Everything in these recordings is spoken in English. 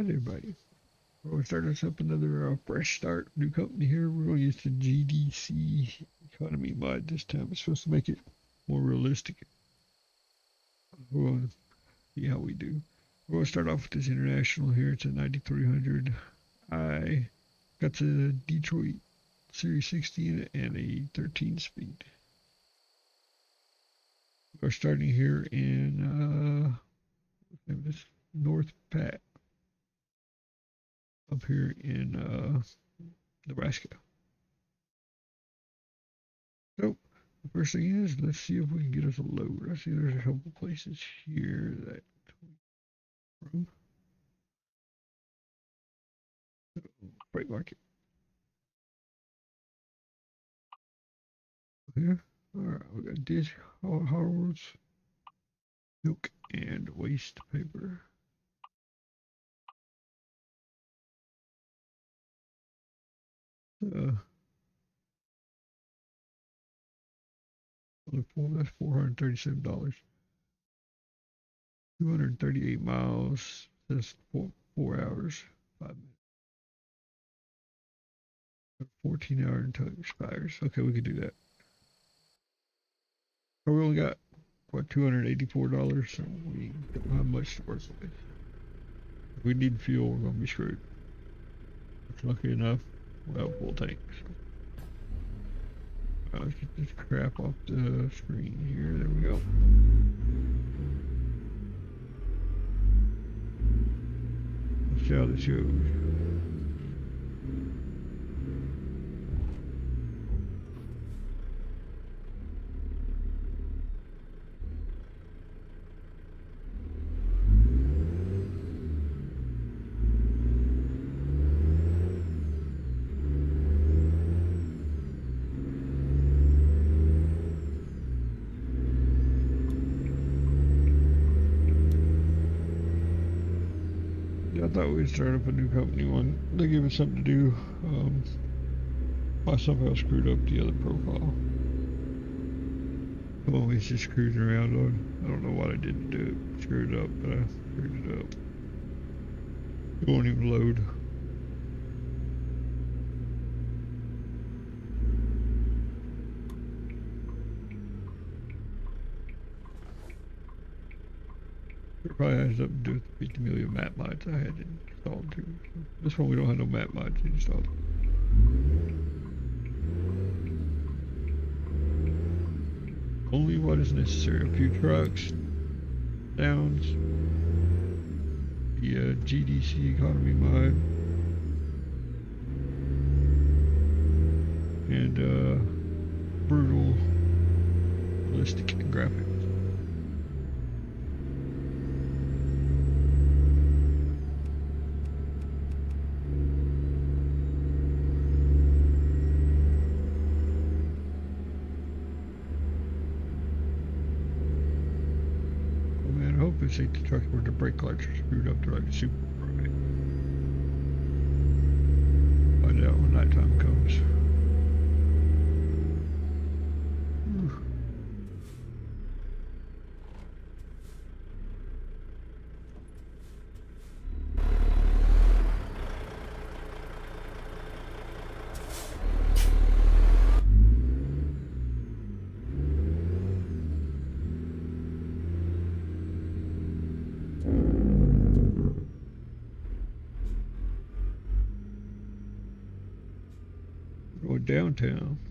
Hi there, everybody. We're going to start us up another uh, fresh start, new company here. We're going to use the GDC economy mod this time. It's supposed to make it more realistic. We're going to see how we do. We're going to start off with this international here. It's a 9300. I got the Detroit Series 60 and a 13 speed. We're starting here in uh, North Platte up here in uh, Nebraska. So the first thing is let's see if we can get us a load. I see there's a couple places here that from freight market. Here, all right, we got dish, hardwoods, milk, and waste paper. Uh, that's four hundred thirty-seven dollars. Two hundred thirty-eight miles. That's four four hours, five minutes. Fourteen hour until it expires. Okay, we could do that. So we only got what two hundred eighty-four dollars, so we don't have much to work with. If we need fuel, we're gonna be screwed. Lucky enough, well, tank. So. let's get this crap off the screen here. There we go. Let's see how this goes. Start up a new company one. They gave us something to do. Um, I somehow screwed up the other profile. Always just cruising around on. I don't know what I did to do it. Screwed it up, but I screwed it up. It won't even load. Probably has something to do with the 50 million map mods I had installed too. This one we don't have no map mods installed. Only what is necessary. A few trucks, downs, the uh, GDC economy mod, and uh, brutal realistic graphics. take the truck where the brake lights are screwed up to like super bright. Find out when nighttime comes. Downtown.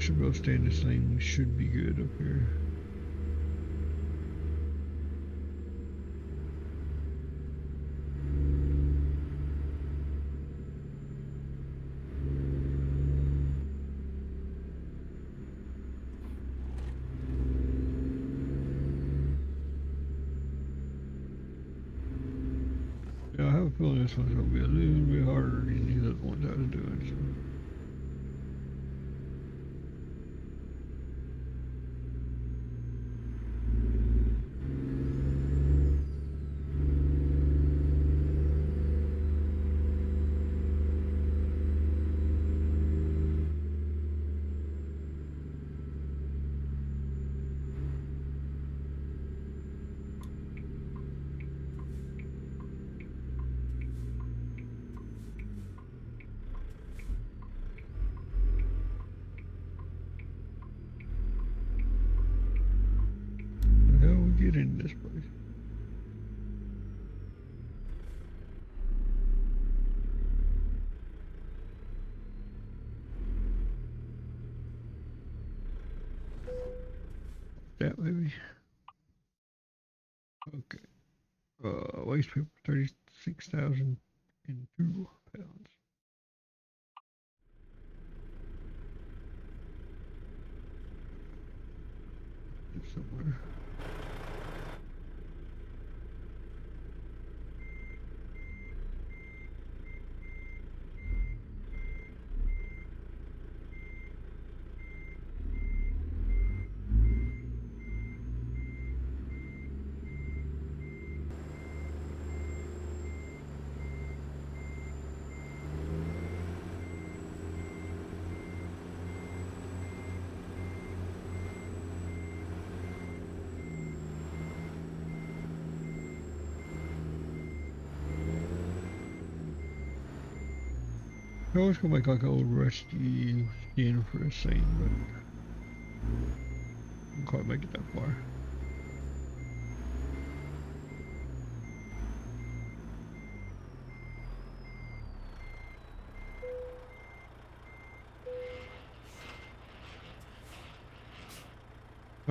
we should both stay in this lane. We should be good up here. Yeah, I have a feeling this one's gonna be a little bit harder than the other ones I was doing. So. that maybe. Okay. Uh, waste paper 36,002. I was gonna make like an old rusty skin for a scene, but didn't quite make it that far.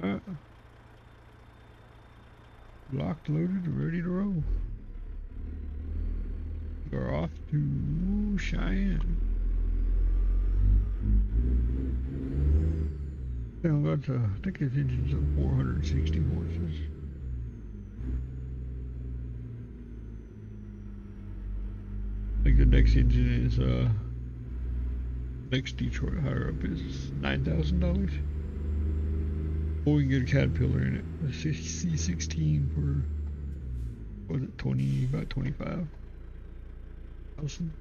Uh, locked, loaded, ready to roll. We're off to Cheyenne. Now that's uh, I think this engine's of 460 horses. I think the next engine is uh next Detroit higher up is nine thousand dollars. Or we can get a Caterpillar in it, a C sixteen for was it twenty about twenty five thousand.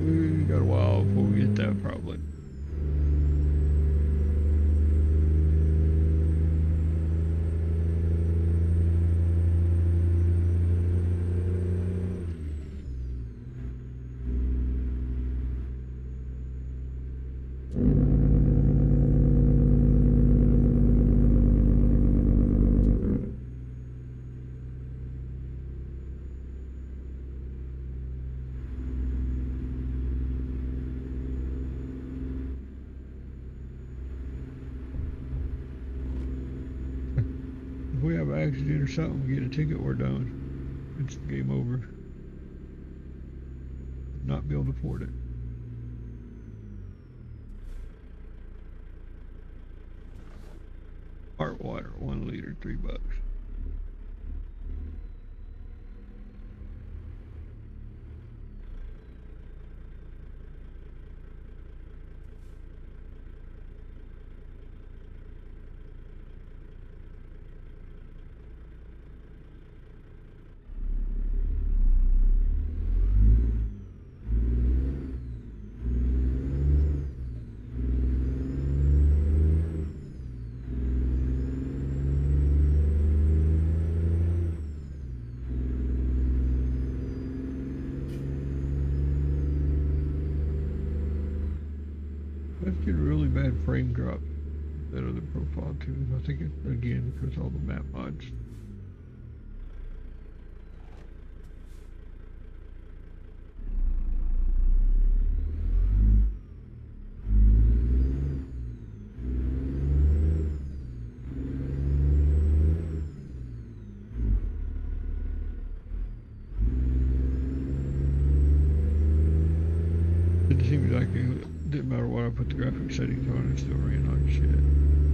We got a while before we get that probably. If we have an accident or something, get a ticket, we're done. It's game over. Not be able to afford it. Art water, one liter, three bucks. Let's get a really bad frame drop. That other profile too. I think it again because all the map mods. Didn't seem I put the graphic settings on, it's still ran like shit.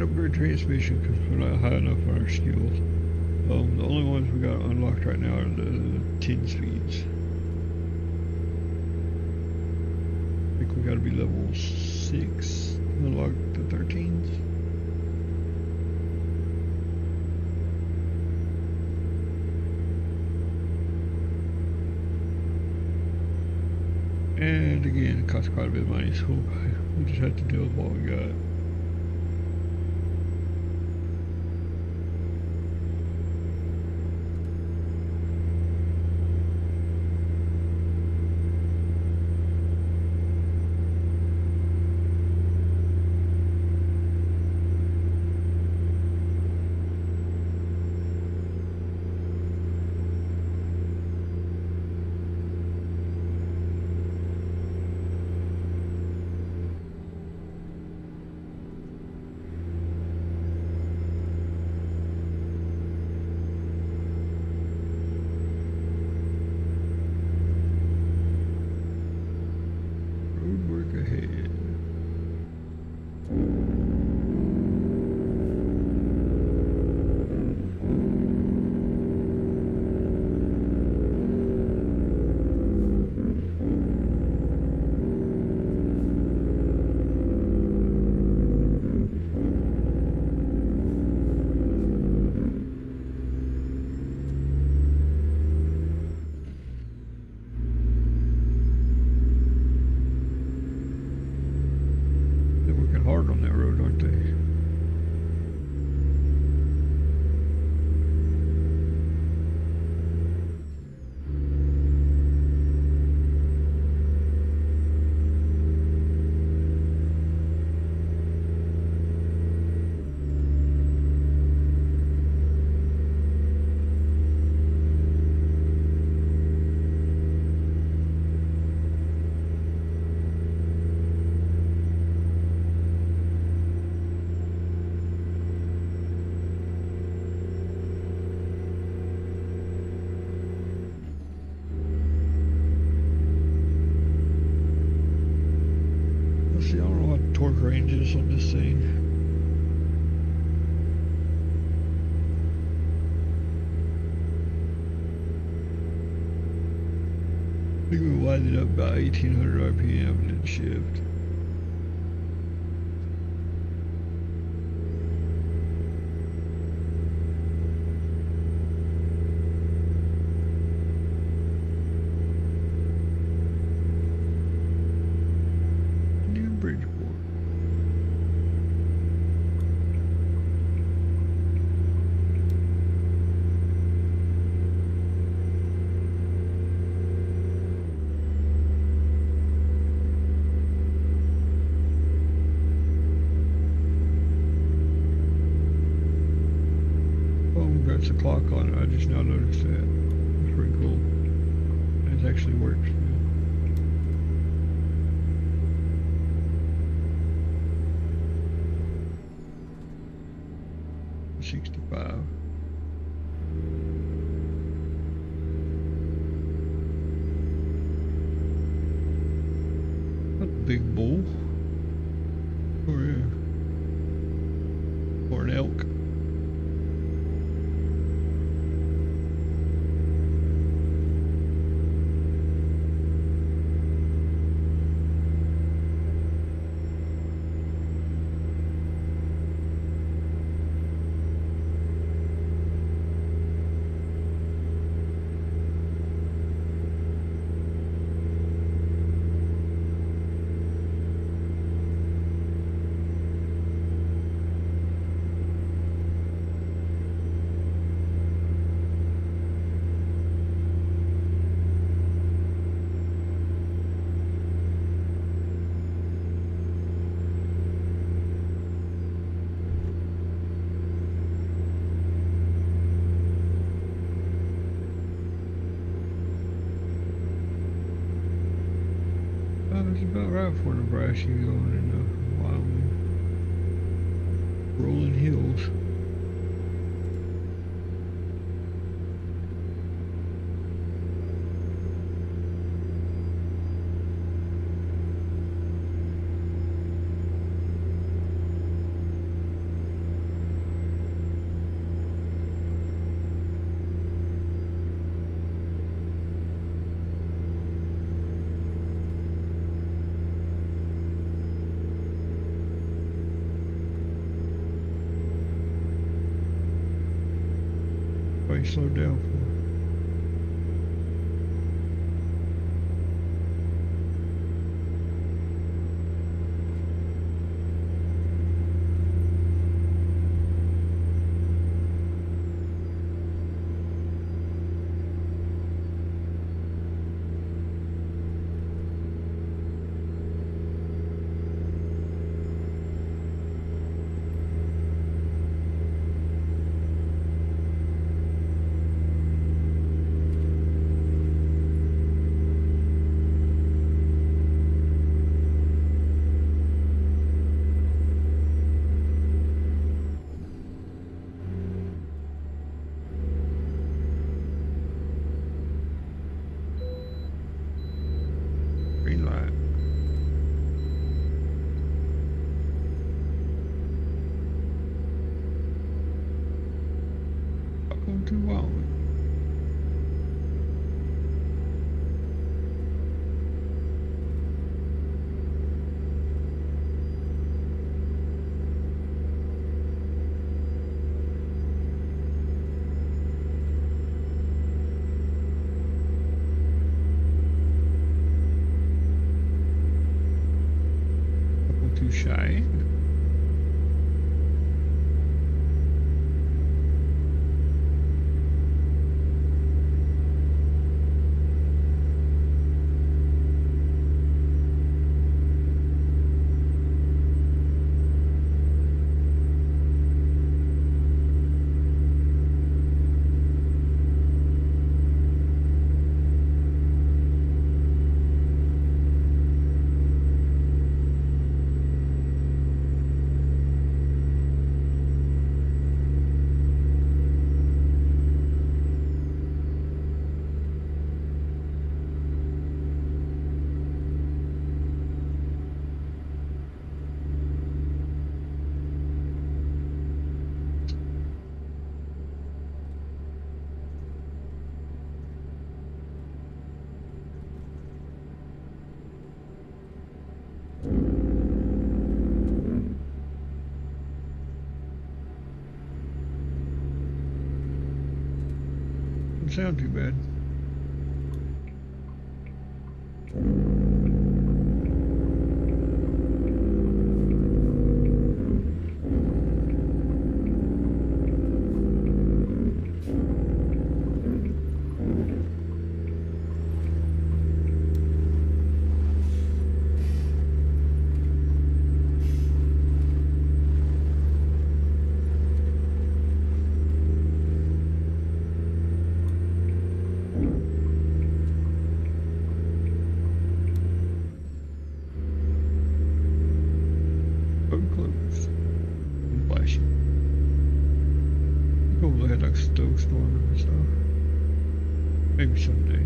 Upgrade transmission because we're not high enough on our skills. Um, the only ones we got unlocked right now are the 10 speeds. I think we gotta be level 6 to unlock the 13s. And again, it costs quite a bit of money, so we just have to deal with what we got. ranges on this. I think we winded up about 1800 RPM and shift. Nebraska going You slowed down Welcome to Sound too bad. Road closed. And flashing. Probably had like snowstorm and stuff. Maybe someday.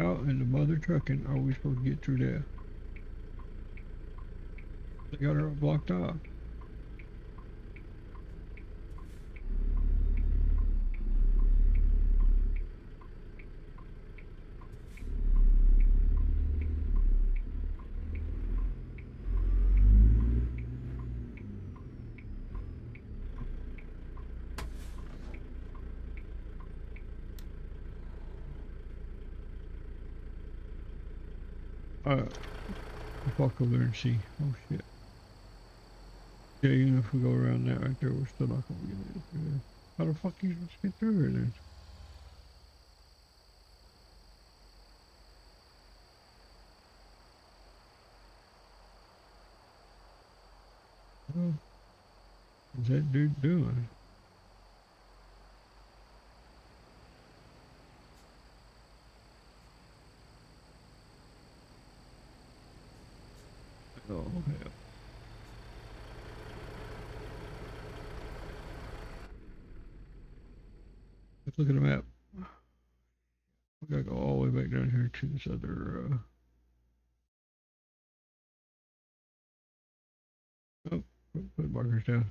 Out in the mother trucking, are we supposed to get through there? They got her blocked off. Uh, walk over there and see. Oh shit. Yeah, even if we go around that right there, we're still not gonna get it. How the fuck you supposed to get through here then? What is that dude doing? Oh, hell. Look at the map. We gotta go all the way back down here to this other, uh... Oh, put, markers down.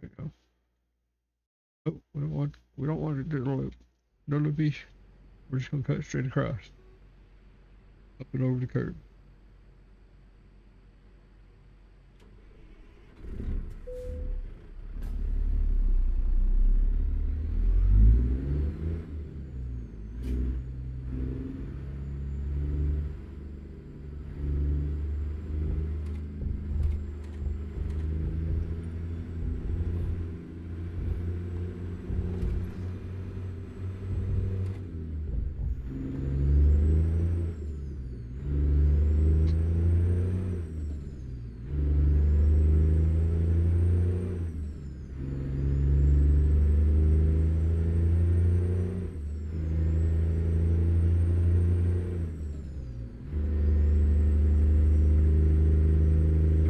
There you go. Oh, we don't want, we don't want to do the loop. No loopy. We're just gonna cut straight across. Up and over the curb.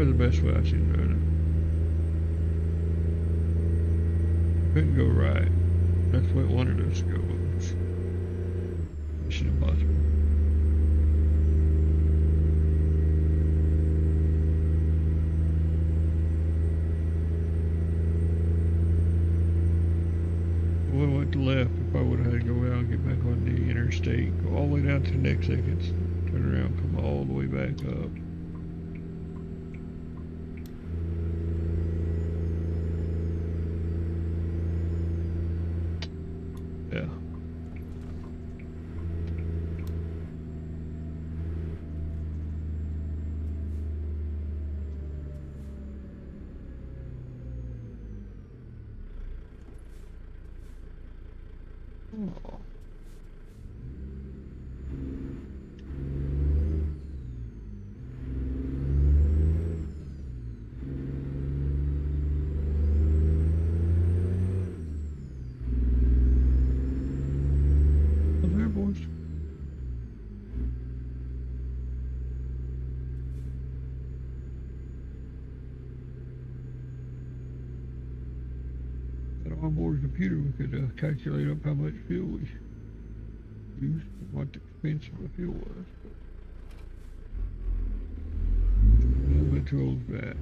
That's the best way I've seen it. Couldn't go right. That's what wanted us to go. Mission impossible. We went to left. If I would have had to go out and get back on the interstate, go all the way down to the next seconds, turn around, come all the way back up. Yeah. Oh. Well, there, boys. Got an onboard computer, we could uh, calculate up how much fuel we used and what the expense of the fuel was. But a little bit too old for that.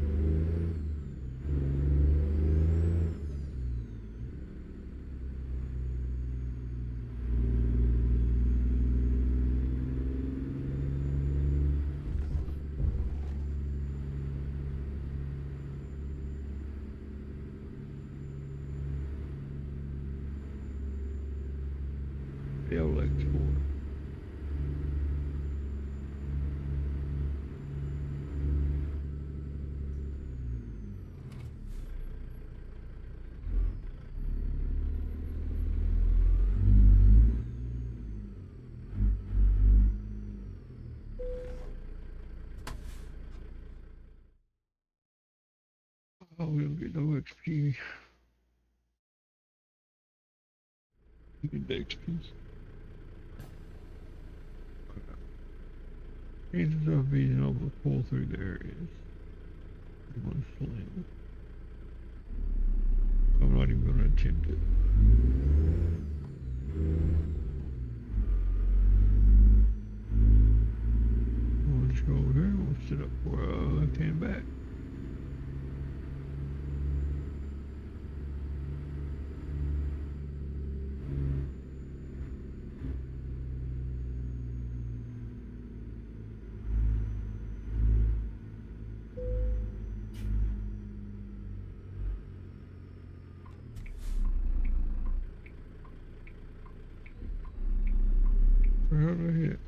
miles, we don't get no XP. We get the XP. Chances of being able to pull through there is pretty much slim. I'm even going to attempt it. We'll just go over here. We'll sit up for a left hand back. I hit?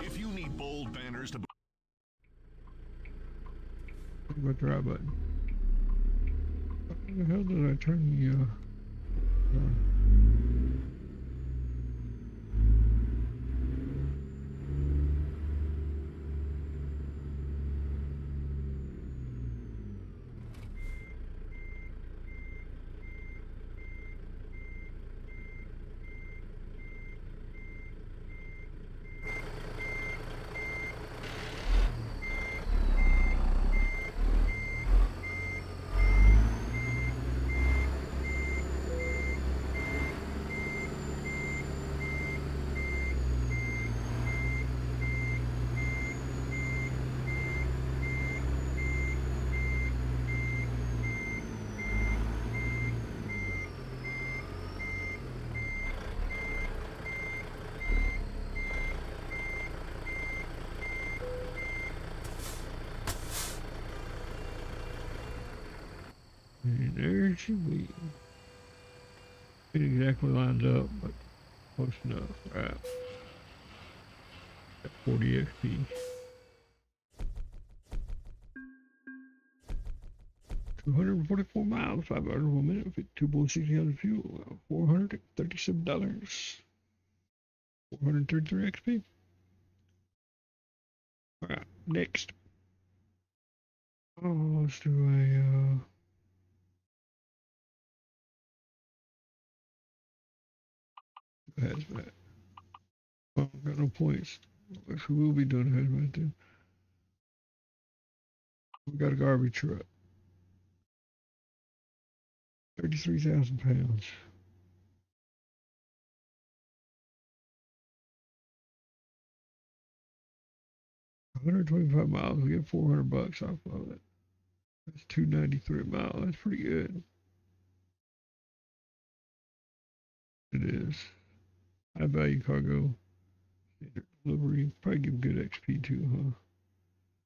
If you need bold banners to About the button. How the hell did I turn the uh She be. It exactly lines up, but close enough. Right. At 40 XP. Two hundred forty-four miles, five hours one minute, fifty-two point six gallons of fuel, four hundred thirty-seven dollars, four hundred thirty-three XP. All right, next. Oh, let's do a. Uh, hazmat. Oh, got no points. Guess we will be doing hazmat then. We got a garbage truck. Thirty-three thousand pounds. One hundred twenty-five miles. We get four hundred bucks off of it. That's two ninety-three miles. That's pretty good. It is. High value cargo. Delivery. Probably give good XP too, huh?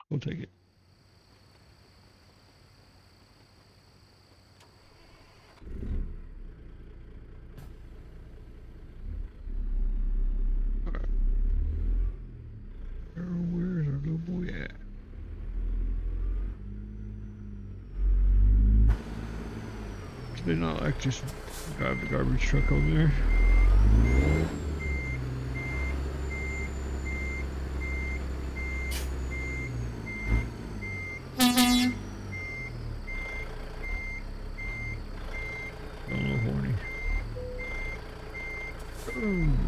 We'll take it. They not like just drive the garbage truck over there. A little horny. Boom.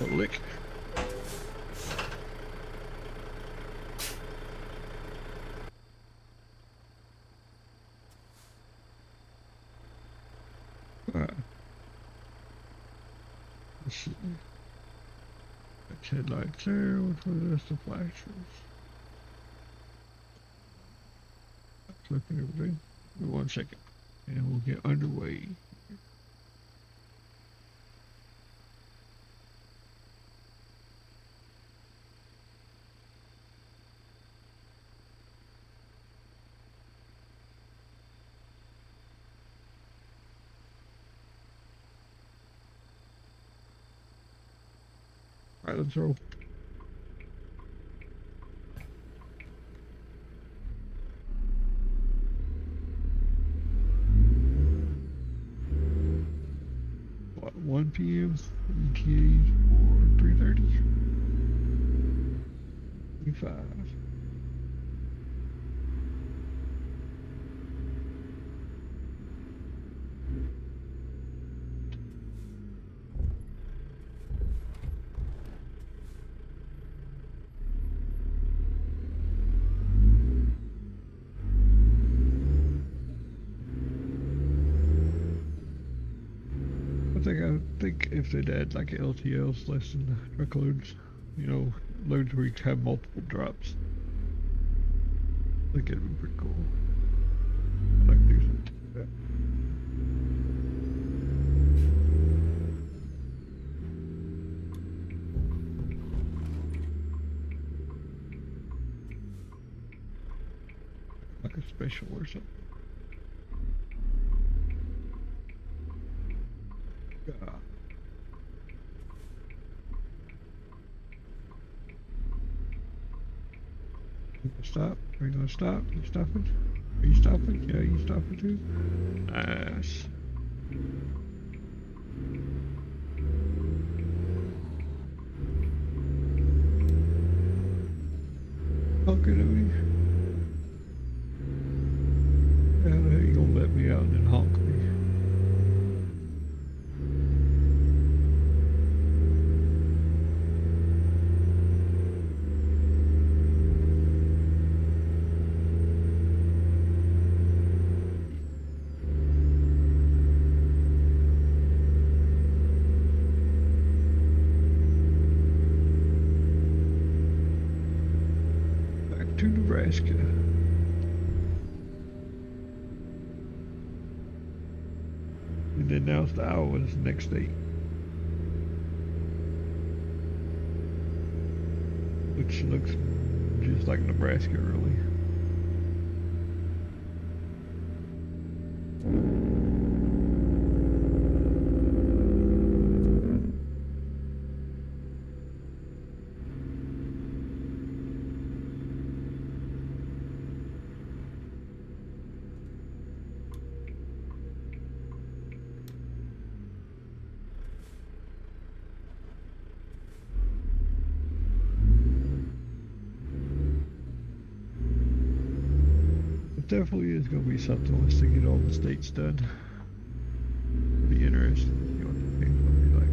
A lick. Alright. Let's see. That's headlights is the? Let's look at everything. One second. And we'll get underway. Alright, let's roll. What, 1 p.m. ETA or 3.30? 25. Like if like LTLs less than truckloads, you know, loads where you have multiple drops. Think it'd be pretty cool. I'd like to do something like that. Like a special or something. Yeah. You gonna stop? You stopping? Are you stopping? Yeah, you stopping too? Nice. Honking at me. How the hell you gonna let me out and then honk me? Back to Nebraska. And then now Iowa's next state. Which looks just like Nebraska, really. It definitely is going to be something once they get all the states done. Be interesting to see what the thing's going to be like.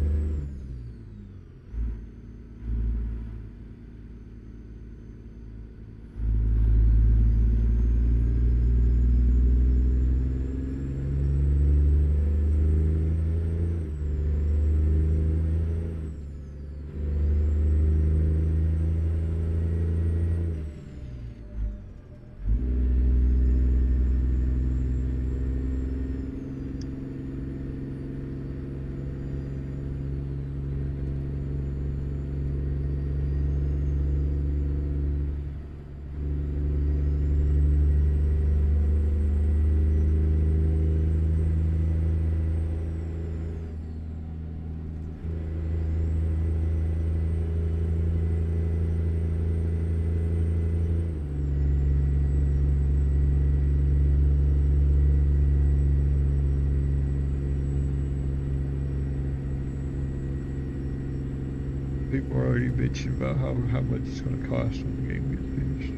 People are already bitching about how, how much it's going to cost when the game gets finished.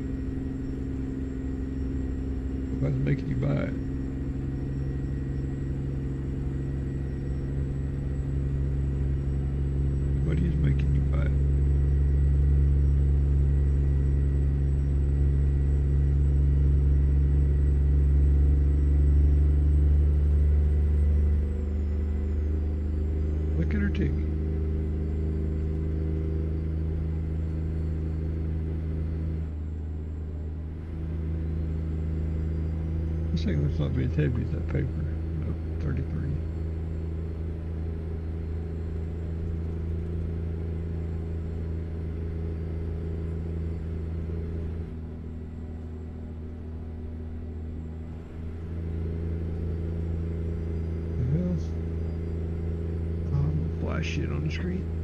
Nobody's making you buy it. Nobody is making you buy it. Look at her ticket. Looks not as heavy that paper. Nope, 33. The hell? Um, shit on the screen.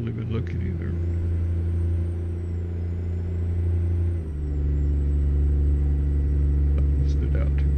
Really been looking either. Nothing stood out to me.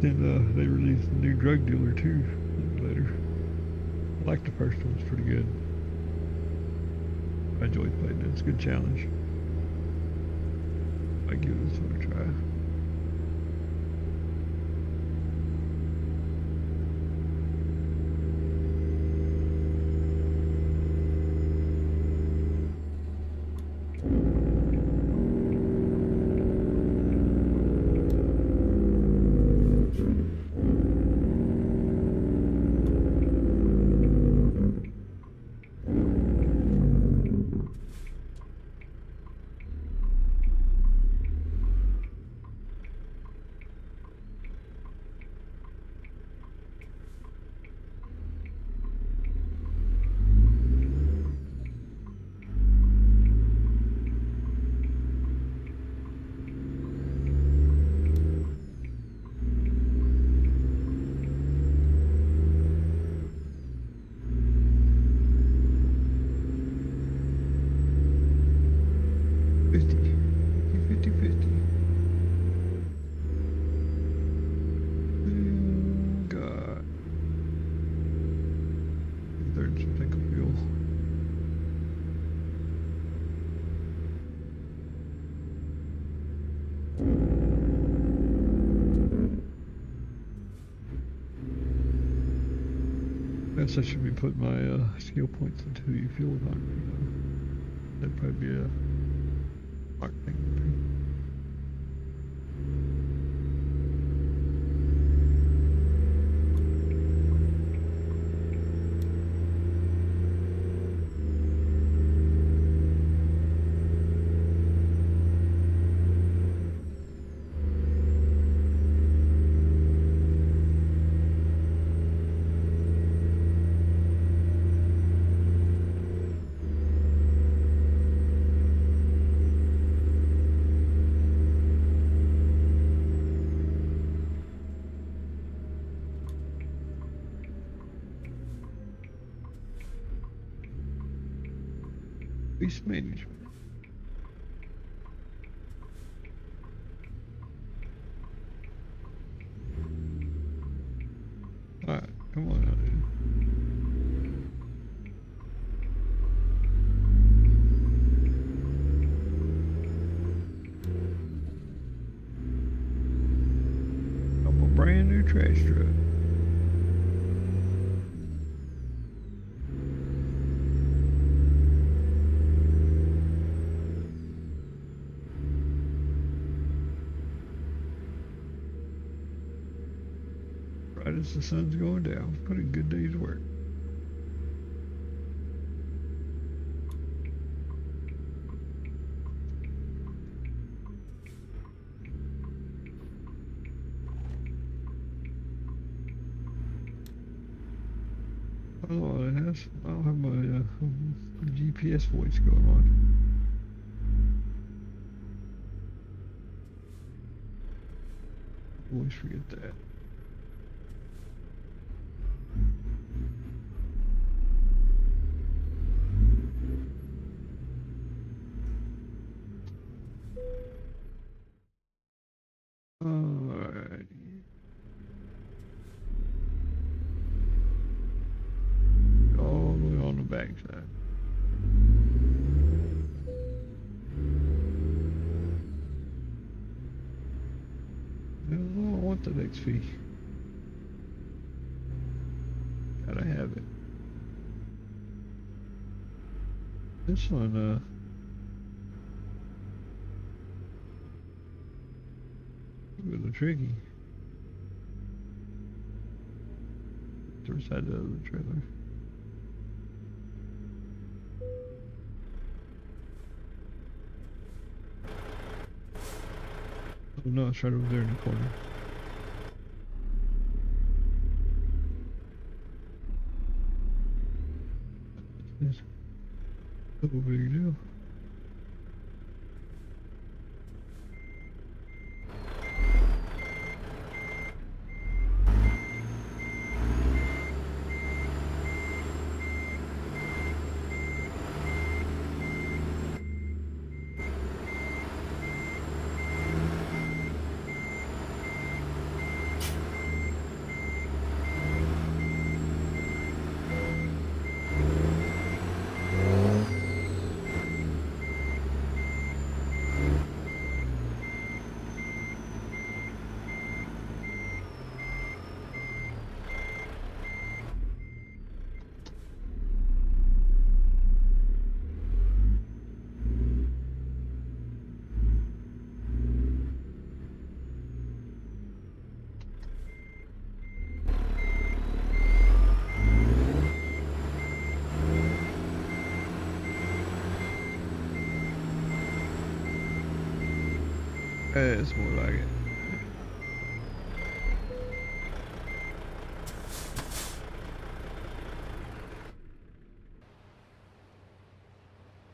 Then uh, they released a new drug dealer too later. I like the first one; it's pretty good. I enjoyed playing it. It's a good challenge. I give this one a try. Guess I should be putting my uh, skill points into the fuel economy. That'd probably be a smart thing Waste management. Alright, come on. I'm a brand new trash truck. Right as the sun's going down, put in good day's work. Oh, it has. I don't have my uh, GPS voice going on. Always forget that. Alright. All the way on the backside. No, I the next fee. Gotta have it. This one, uh. Really tricky. Other side of the trailer. Oh no, it's right over there in the corner. It's no big deal. It's more like it.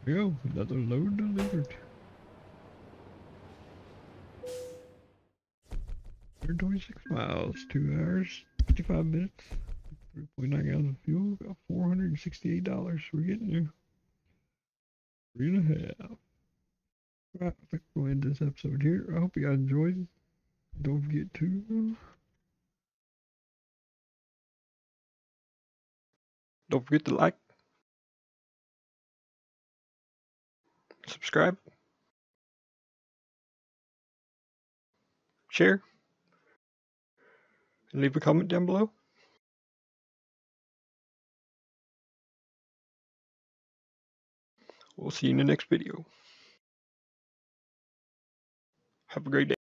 There you go, another load delivered. 126 miles, 2 hours, 55 minutes, 3.9 gallons of fuel, got $468. We're getting there. Three and a half. Right, I think we'll end this episode here. I hope you guys enjoyed. Don't forget to Don't forget to like, subscribe, share, and leave a comment down below. We'll see you in the next video. Have a great day.